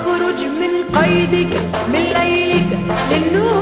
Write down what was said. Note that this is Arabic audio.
اخرج من قيدك من ليلك للنور.